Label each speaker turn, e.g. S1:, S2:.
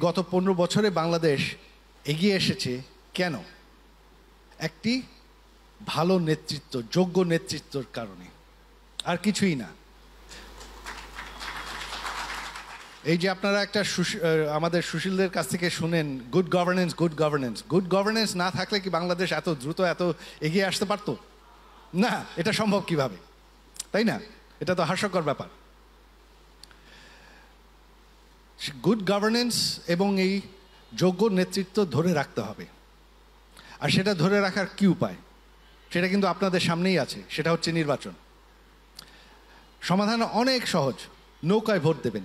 S1: গত পনেরো বছরে বাংলাদেশ এগিয়ে এসেছে কেন? একটি ভালো নেতৃত্ব, যোগ্য নেতৃত্বর কারণে। আর কিছুই না। এই যে আপনারা একটা আমাদের সুশীলদের কাছ থেকে শুনেন good governance good governance good governance না থাকলে কি বাংলাদেশ এত দ্রুত, এত এগিয়ে আসতে পারতো? না, এটা সম্ভব কীভাবে? তাই না? এটা তো হাস্যকর ব্যাপার। গুড গভর্নেন্স এবং এই যোগ্য নেতৃত্ব ধরে রাখতে হবে। আর সেটা ধরে রাখার কী উপায়? সেটা কিন্তু আপনাদের সামনেই আছে, সেটা হচ্ছে নির্বাচন। সমাধান অনেক সহজ, নৌকায় ভোট দেবেন।